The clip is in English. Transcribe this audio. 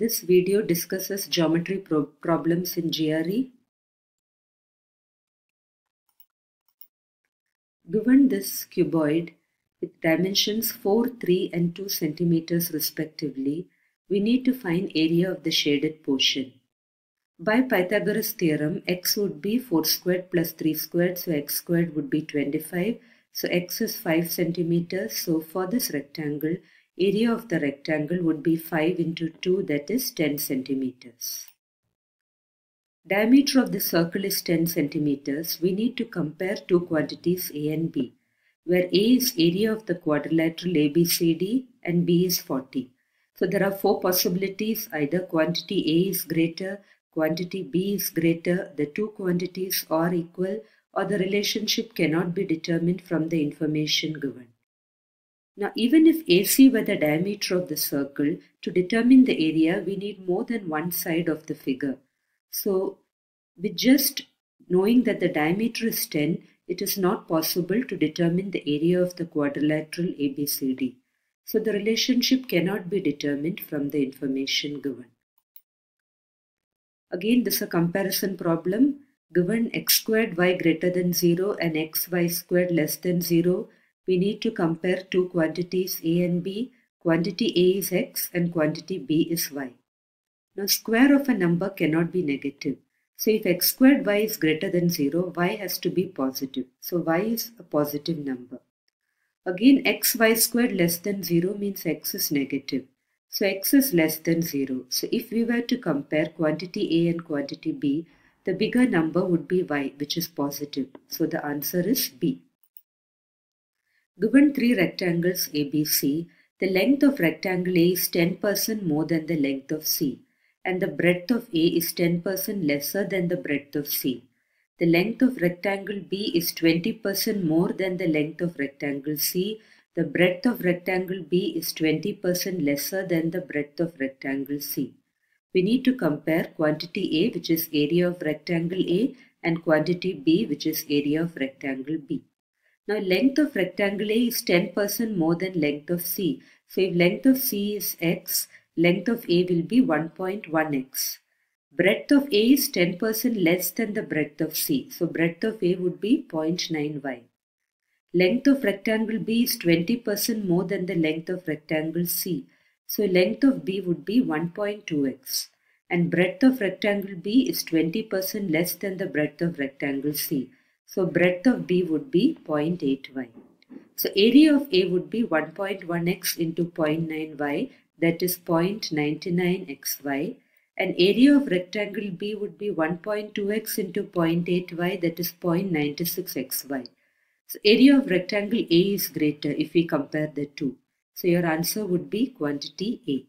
This video discusses geometry pro problems in GRE. Given this cuboid with dimensions 4, 3 and 2 centimeters respectively, we need to find area of the shaded portion. By Pythagoras theorem, x would be 4 squared plus 3 squared, so x squared would be 25. So x is 5 centimeters. So for this rectangle, area of the rectangle would be 5 into 2 that is 10 centimeters. Diameter of the circle is 10 centimeters. We need to compare two quantities A and B, where A is area of the quadrilateral ABCD and B is 40. So there are four possibilities. Either quantity A is greater, quantity B is greater, the two quantities are equal, or the relationship cannot be determined from the information given. Now, even if AC were the diameter of the circle, to determine the area, we need more than one side of the figure. So, with just knowing that the diameter is 10, it is not possible to determine the area of the quadrilateral ABCD. So, the relationship cannot be determined from the information given. Again, this is a comparison problem. Given x squared y greater than 0 and xy squared less than 0, we need to compare two quantities a and b. Quantity a is x and quantity b is y. Now square of a number cannot be negative. So if x squared y is greater than 0, y has to be positive. So y is a positive number. Again xy squared less than 0 means x is negative. So x is less than 0. So if we were to compare quantity a and quantity b, the bigger number would be y which is positive. So the answer is B. Given three rectangles ABC, the length of rectangle A is 10% more than the length of C and the breadth of A is 10% lesser than the breadth of C. The length of rectangle B is 20% more than the length of rectangle C. The breadth of rectangle B is 20% lesser than the breadth of rectangle C. We need to compare quantity A which is area of rectangle A and quantity B which is area of rectangle B. Now length of rectangle A is 10% more than length of C. So if length of C is x, length of A will be 1.1x. Breadth of A is 10% less than the breadth of C. So breadth of A would be 0.9y. Length of rectangle B is 20% more than the length of rectangle C. So length of B would be 1.2x. And breadth of rectangle B is 20% less than the breadth of rectangle C. So breadth of B would be 0.8y. So area of A would be 1.1x into 0.9y that is 0.99xy and area of rectangle B would be 1.2x into 0.8y that is 0.96xy. So area of rectangle A is greater if we compare the two. So your answer would be quantity A.